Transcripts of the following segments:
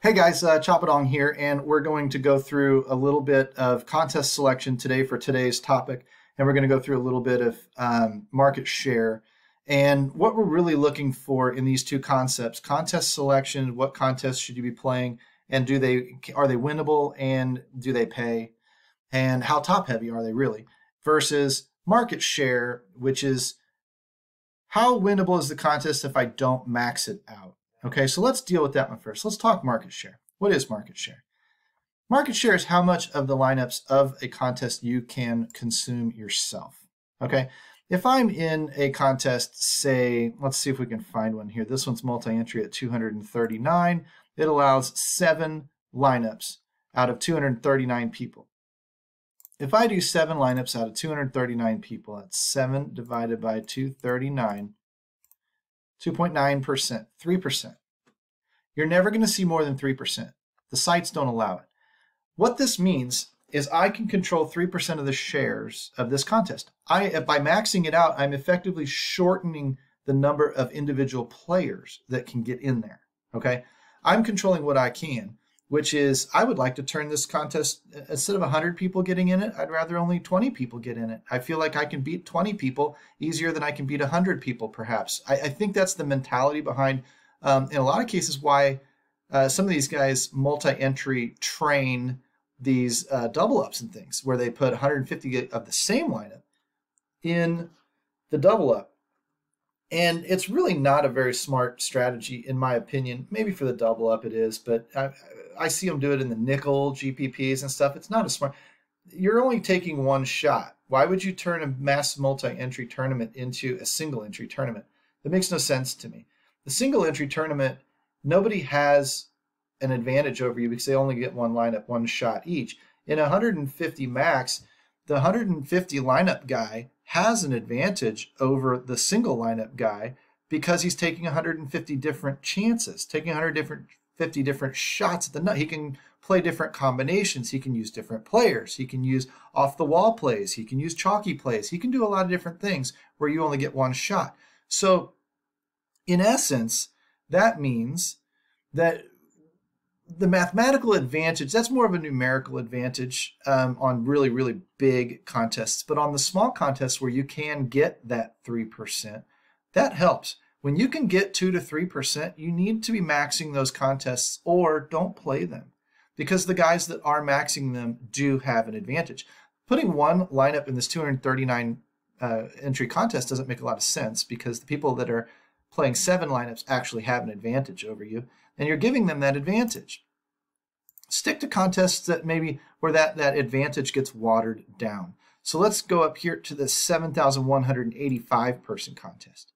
Hey guys, uh, Chapadong here, and we're going to go through a little bit of contest selection today for today's topic, and we're going to go through a little bit of um, market share. And what we're really looking for in these two concepts: contest selection, what contests should you be playing, and do they are they winnable, and do they pay, and how top heavy are they really, versus market share, which is how winnable is the contest if I don't max it out. Okay, so let's deal with that one first. Let's talk market share. What is market share? Market share is how much of the lineups of a contest you can consume yourself. Okay, if I'm in a contest, say, let's see if we can find one here. This one's multi-entry at 239. It allows seven lineups out of 239 people. If I do seven lineups out of 239 people, that's seven divided by 239, 2.9%, 3%. You're never going to see more than 3%. The sites don't allow it. What this means is I can control 3% of the shares of this contest. I by maxing it out, I'm effectively shortening the number of individual players that can get in there. Okay? I'm controlling what I can, which is I would like to turn this contest instead of 100 people getting in it, I'd rather only 20 people get in it. I feel like I can beat 20 people easier than I can beat 100 people, perhaps. I, I think that's the mentality behind, um, in a lot of cases, why uh, some of these guys multi entry train these uh, double ups and things where they put 150 of the same lineup in the double up. And it's really not a very smart strategy, in my opinion. Maybe for the double up it is, but I, I see them do it in the nickel GPPs and stuff. It's not a smart. You're only taking one shot. Why would you turn a mass multi-entry tournament into a single entry tournament? That makes no sense to me. The single entry tournament, nobody has an advantage over you because they only get one lineup, one shot each. In 150 max, the 150 lineup guy has an advantage over the single lineup guy because he's taking 150 different chances, taking 100 different 50 different shots at the nut. He can play different combinations. He can use different players. He can use off the wall plays. He can use chalky plays. He can do a lot of different things where you only get one shot. So, in essence, that means that the mathematical advantage, that's more of a numerical advantage um, on really, really big contests. But on the small contests where you can get that 3%, that helps. When you can get 2 to 3%, you need to be maxing those contests or don't play them because the guys that are maxing them do have an advantage. Putting one lineup in this 239 uh, entry contest doesn't make a lot of sense because the people that are playing seven lineups actually have an advantage over you and you're giving them that advantage. Stick to contests that maybe where that, that advantage gets watered down. So let's go up here to the 7,185 person contest.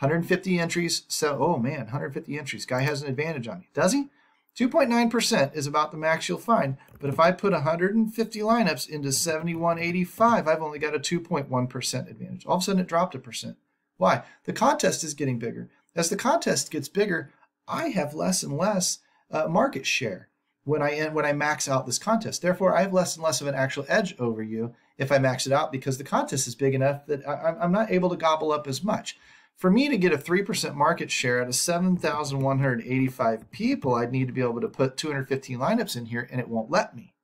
150 entries. So, oh man, 150 entries. Guy has an advantage on you. Does he? 2.9% is about the max you'll find. But if I put 150 lineups into 7185, I've only got a 2.1% advantage. All of a sudden it dropped a percent. Why? The contest is getting bigger. As the contest gets bigger, I have less and less uh, market share when I when I max out this contest. Therefore, I have less and less of an actual edge over you if I max it out because the contest is big enough that I, I'm not able to gobble up as much. For me to get a 3% market share out of 7,185 people, I'd need to be able to put 215 lineups in here and it won't let me.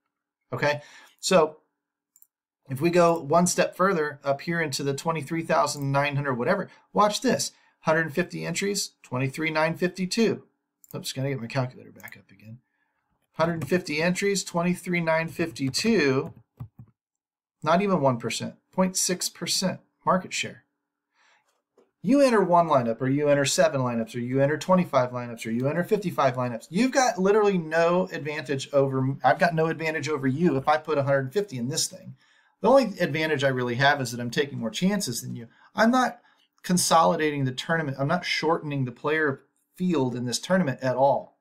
Okay, so if we go one step further up here into the 23,900 whatever, watch this. 150 entries, 23,952. Oops, gotta get my calculator back up again. 150 entries, 23,952. Not even 1%, 0.6% market share you enter one lineup or you enter seven lineups or you enter 25 lineups or you enter 55 lineups you've got literally no advantage over i've got no advantage over you if i put 150 in this thing the only advantage i really have is that i'm taking more chances than you. I'm not consolidating the tournament. I'm not shortening the player field in this tournament at all.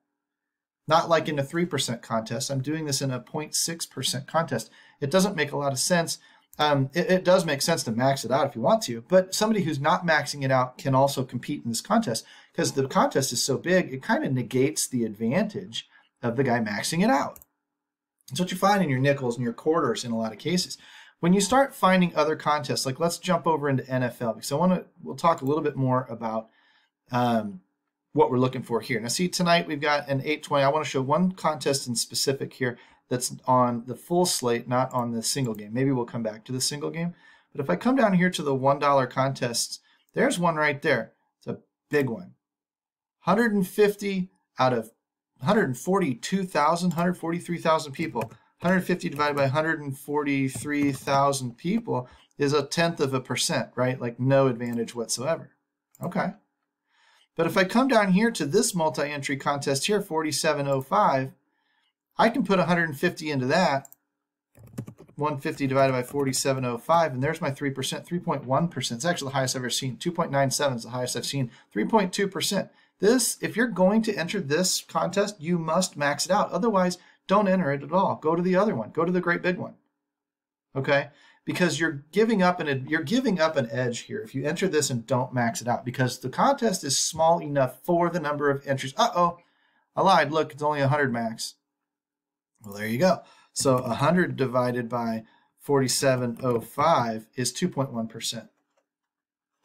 Not like in a 3% contest. I'm doing this in a 0.6% contest. It doesn't make a lot of sense. Um, it, it, does make sense to max it out if you want to, but somebody who's not maxing it out can also compete in this contest. Because the contest is so big, it kind of negates the advantage of the guy maxing it out. That's what you find in your nickels and your quarters in a lot of cases. When you start finding other contests, like let's jump over into NFL because I want to, we'll talk a little bit more about um, what we're looking for here. Now see, tonight we've got an 820. I want to show one contest in specific here that's on the full slate, not on the single game. Maybe we'll come back to the single game. But if I come down here to the $1 contests, there's one right there. It's a big one. 150 out of 142,000, 143,000 people. 150 divided by 143,000 people is a tenth of a percent, right? Like no advantage whatsoever. Okay. But if I come down here to this multi-entry contest here, 4705, I can put 150 into that. 150 divided by 4705, and there's my 3%, 3.1%. It's actually the highest I've ever seen. 2.97 is the highest I've seen. 3.2%. This, if you're going to enter this contest, you must max it out. Otherwise, don't enter it at all. Go to the other one. Go to the great big one. Okay? Because you're giving up an you're giving up an edge here if you enter this and don't max it out because the contest is small enough for the number of entries. Uh-oh. I lied. Look, it's only 100 max. Well, there you go. So 100 divided by 4705 is 2.1%.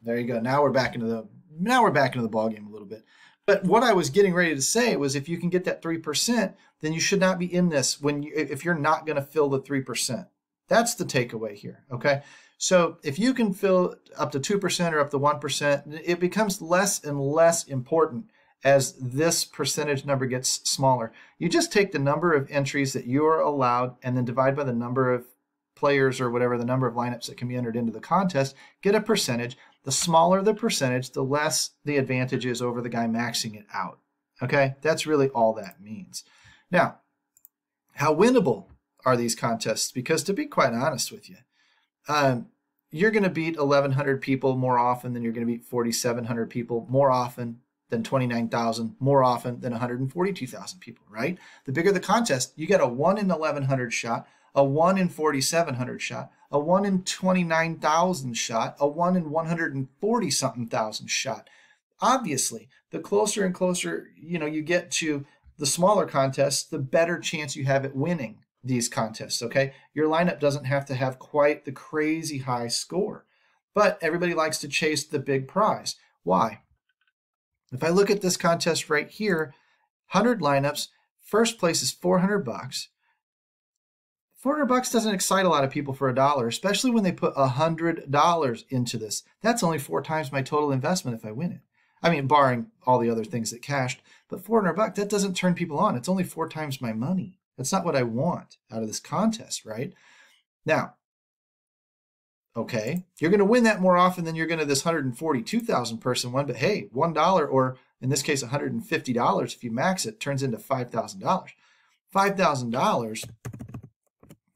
There you go. Now we're back into the now we're back into the ball game a little bit. But what I was getting ready to say was if you can get that 3%, then you should not be in this when you, if you're not going to fill the 3%. That's the takeaway here, okay? So if you can fill up to 2% or up to 1%, it becomes less and less important as this percentage number gets smaller. You just take the number of entries that you are allowed and then divide by the number of players or whatever the number of lineups that can be entered into the contest, get a percentage. The smaller the percentage, the less the advantage is over the guy maxing it out. Okay, that's really all that means. Now, how winnable are these contests? Because to be quite honest with you, um, you're going to beat 1,100 people more often than you're going to beat 4,700 people more often than 29,000 more often than 142,000 people, right? The bigger the contest, you get a 1 in 1,100 shot, a 1 in 4,700 shot, a 1 in 29,000 shot, a 1 in 140 something thousand shot. Obviously, the closer and closer, you know, you get to the smaller contests, the better chance you have at winning these contests, okay? Your lineup doesn't have to have quite the crazy high score, but everybody likes to chase the big prize. Why? If I look at this contest right here, 100 lineups, first place is 400 bucks. 400 bucks doesn't excite a lot of people for a dollar, especially when they put $100 into this. That's only four times my total investment if I win it. I mean, barring all the other things that cashed, but 400 bucks, that doesn't turn people on. It's only four times my money. That's not what I want out of this contest, right? Now, okay, you're going to win that more often than you're going to this 142,000 person one, but hey, $1 or in this case $150 if you max it turns into $5,000. $5,000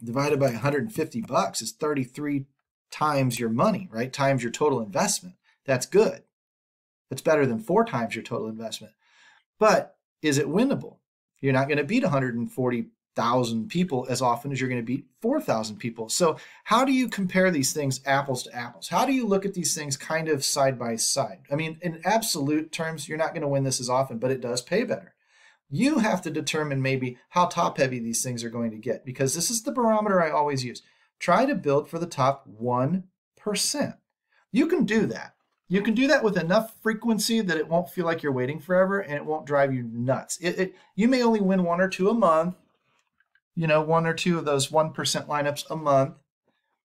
divided by 150 bucks is 33 times your money, right? Times your total investment. That's good. That's better than four times your total investment. But is it winnable? You're not going to beat 140,000 people as often as you're going to beat 4,000 people. So, how do you compare these things apples to apples? How do you look at these things kind of side by side? I mean, in absolute terms, you're not going to win this as often, but it does pay better. You have to determine maybe how top heavy these things are going to get because this is the barometer I always use. Try to build for the top 1%. You can do that. You can do that with enough frequency that it won't feel like you're waiting forever and it won't drive you nuts. It, it, you may only win one or two a month, you know, one or two of those 1% lineups a month,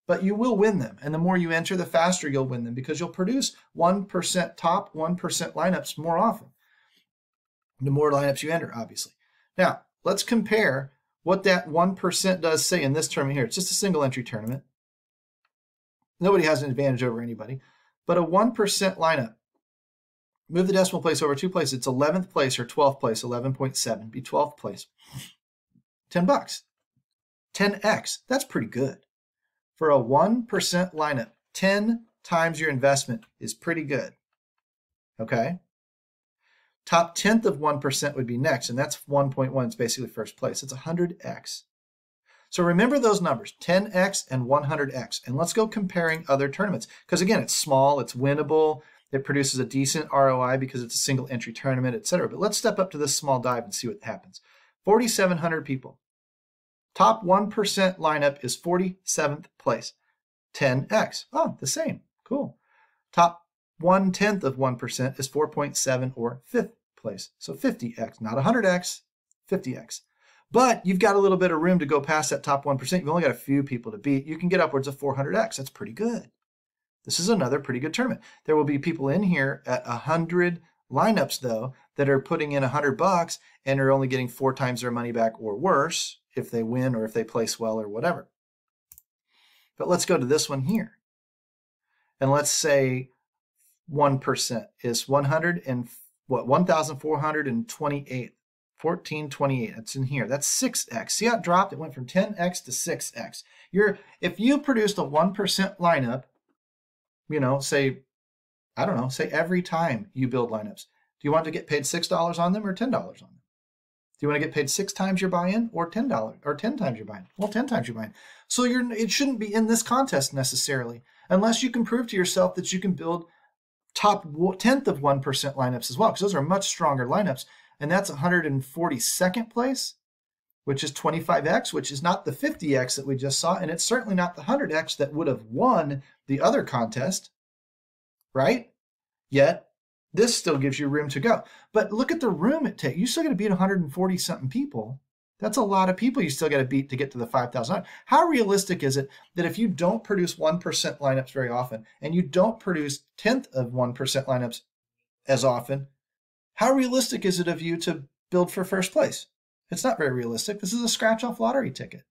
but you will win them. And the more you enter, the faster you'll win them because you'll produce 1% top 1% lineups more often. The more lineups you enter, obviously. Now, let's compare what that 1% does say in this tournament here. It's just a single entry tournament. Nobody has an advantage over anybody. But a 1% lineup, move the decimal place over two places. It's 11th place or 12th place, 11.7, be 12th place. 10 bucks. 10x, that's pretty good. For a 1% lineup, 10 times your investment is pretty good. Okay? Top tenth of 1% would be next, and that's 1.1. It's basically first place. It's 100x. So remember those numbers, 10x and 100x. And let's go comparing other tournaments. Because again, it's small, it's winnable, it produces a decent ROI because it's a single entry tournament, etc. But let's step up to this small dive and see what happens. 4,700 people. Top 1% lineup is 47th place. 10x. Oh, the same. Cool. Top one tenth of 1% is 4.7 or 5th place. So 50x, not 100x, 50x. But you've got a little bit of room to go past that top 1%. You've only got a few people to beat. You can get upwards of 400x. That's pretty good. This is another pretty good tournament. There will be people in here at 100 lineups, though, that are putting in 100 bucks and are only getting four times their money back or worse if they win or if they place well or whatever. But let's go to this one here. And let's say 1% is 100 and what 1428 1428 that's in here. That's 6x see how it dropped? It went from 10x to 6x you're if you produced a 1% lineup you know say i don't know say every time you build lineups do you want to get paid $6 on them or $10 on them? Do you want to get paid six times your buy-in or ten dollars or ten times your buy-in? Well, ten times your buy-in. So you're it shouldn't be in this contest necessarily, unless you can prove to yourself that you can build top tenth of one percent lineups as well, because those are much stronger lineups, and that's 142nd place, which is 25x, which is not the 50x that we just saw, and it's certainly not the 100x that would have won the other contest, right? Yet this still gives you room to go. But look at the room it takes. You still got to beat 140 something people. That's a lot of people you still got to beat to get to the 5,000. How realistic is it that if you don't produce 1% lineups very often and you don't produce tenth of 1% lineups as often, how realistic is it of you to build for first place? It's not very realistic. This is a scratch off lottery ticket.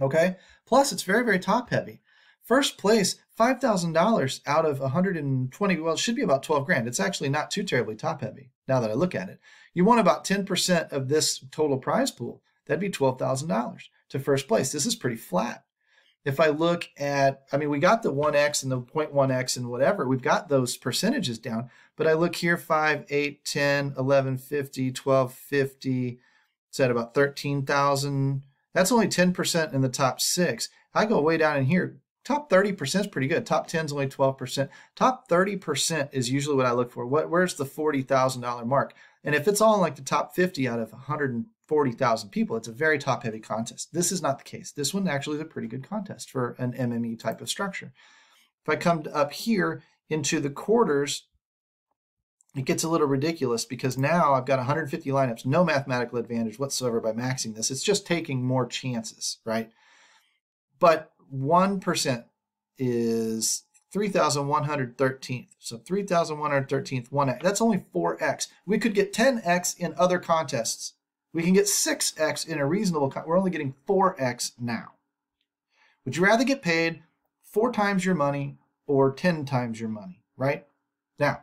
Okay? Plus, it's very, very top heavy. First place, $5,000 out of 120, well, it should be about 12 grand. It's actually not too terribly top heavy now that I look at it. You want about 10% of this total prize pool. That'd be $12,000 to first place. This is pretty flat. If I look at, I mean, we got the 1x and the 0.1x and whatever, we've got those percentages down, but I look here 5, 8, 10, 11, 50, 12, 50, it's at about 13,000. That's only 10% in the top six. I go way down in here, Top 30% is pretty good. Top 10 is only 12%. Top 30% is usually what I look for. What, where's the $40,000 mark? And if it's all like the top 50 out of 140,000 people, it's a very top heavy contest. This is not the case. This one actually is a pretty good contest for an MME type of structure. If I come up here into the quarters, it gets a little ridiculous because now I've got 150 lineups, no mathematical advantage whatsoever by maxing this. It's just taking more chances, right? But 1% is 3,113th. So 3,113th, 1x. That's only 4x. We could get 10x in other contests. We can get 6x in a reasonable, we're only getting 4x now. Would you rather get paid four times your money or 10 times your money, right? Now,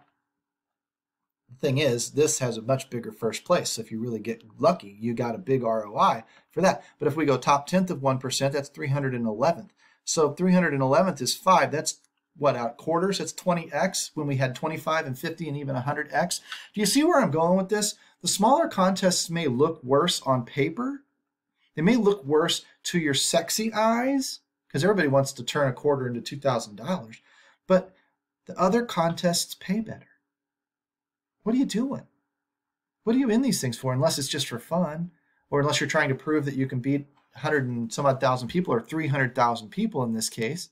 the thing is, this has a much bigger first place. So if you really get lucky, you got a big ROI for that. But if we go top 10th of 1%, that's 311th. So 311th is 5. That's what, out quarters? That's 20x when we had 25 and 50 and even 100x. Do you see where I'm going with this? The smaller contests may look worse on paper. They may look worse to your sexy eyes because everybody wants to turn a quarter into $2,000. But the other contests pay better. What are you doing? What are you in these things for unless it's just for fun or unless you're trying to prove that you can beat 100 and some odd thousand people or 300,000 people in this case?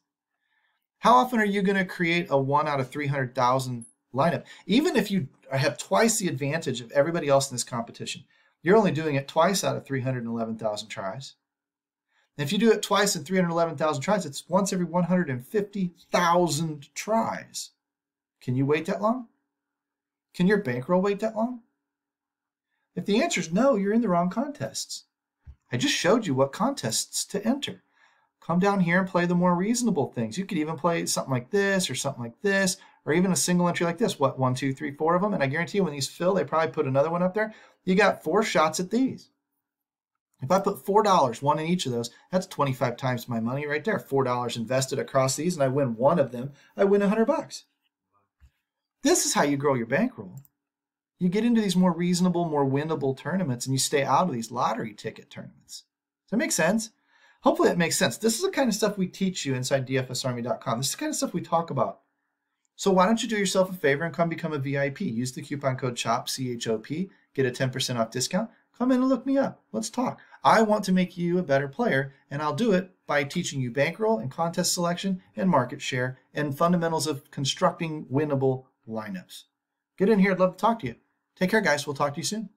How often are you going to create a 1 out of 300,000 lineup? Even if you have twice the advantage of everybody else in this competition, you're only doing it twice out of 311,000 tries. And if you do it twice in 311,000 tries, it's once every 150,000 tries. Can you wait that long? Can your bankroll wait that long? If the answer is no, you're in the wrong contests. I just showed you what contests to enter. Come down here and play the more reasonable things. You could even play something like this or something like this, or even a single entry like this. What, one, two, three, four of them? And I guarantee you when these fill, they probably put another one up there. You got four shots at these. If I put $4, one in each of those, that's 25 times my money right there. $4 invested across these and I win one of them, I win 100 bucks. This is how you grow your bankroll. You get into these more reasonable, more winnable tournaments and you stay out of these lottery ticket tournaments. Does that make sense? Hopefully that makes sense. This is the kind of stuff we teach you inside dfsarmy.com. This is the kind of stuff we talk about. So why don't you do yourself a favor and come become a VIP? Use the coupon code CHOP, C-H-O-P, get a 10% off discount. Come in and look me up. Let's talk. I want to make you a better player, and I'll do it by teaching you bankroll and contest selection and market share and fundamentals of constructing winnable lineups. Get in here. I'd love to talk to you. Take care, guys. We'll talk to you soon.